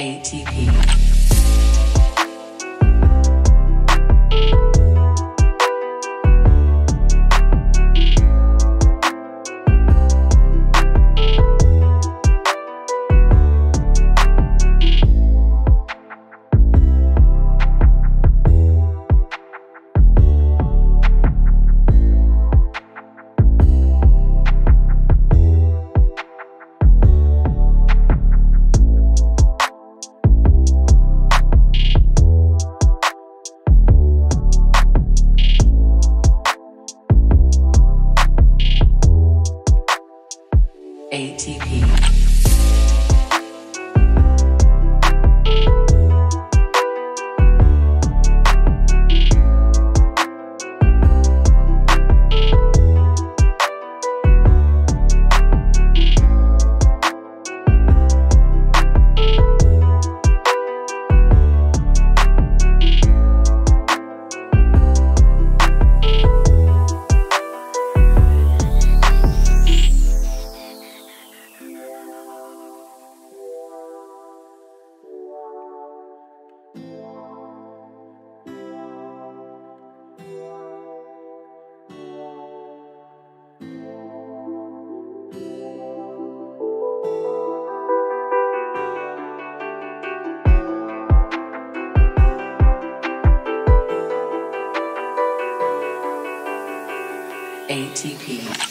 ATP. ATP. ATP.